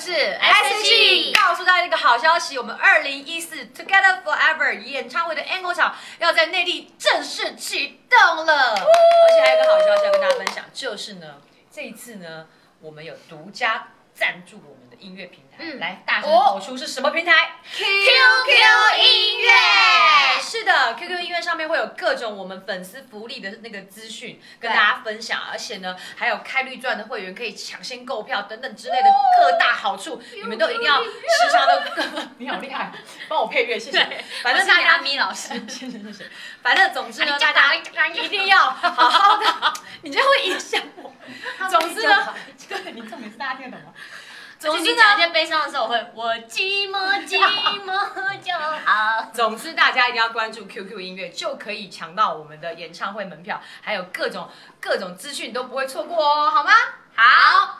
是 S.H.E，告诉大家一个好消息，我们二零一四 Together Forever 演唱会的 Angle 场要在内地正式启动了，而且还有个好消息要跟大家分享，就是呢，这一次呢，我们有独家赞助我们的音乐平台，嗯。来大声吼出是什么平台？QQ 音乐。是上面会有各种我们粉丝福利的那个资讯跟大家分享，而且呢，还有开绿钻的会员可以抢先购票等等之类的各大好处，你们都一定要时常都。你好厉害，帮我配乐，谢谢。反正大家咪老师，谢谢谢谢。反正总之呢，哎大家一定要好好的，你这样会影响我。总之呢，对你重点是大家听得懂吗？总之呢悲伤的时候，我会我寂寞寂寞。总之，大家一定要关注 QQ 音乐，就可以抢到我们的演唱会门票，还有各种各种资讯都不会错过哦，好吗？好。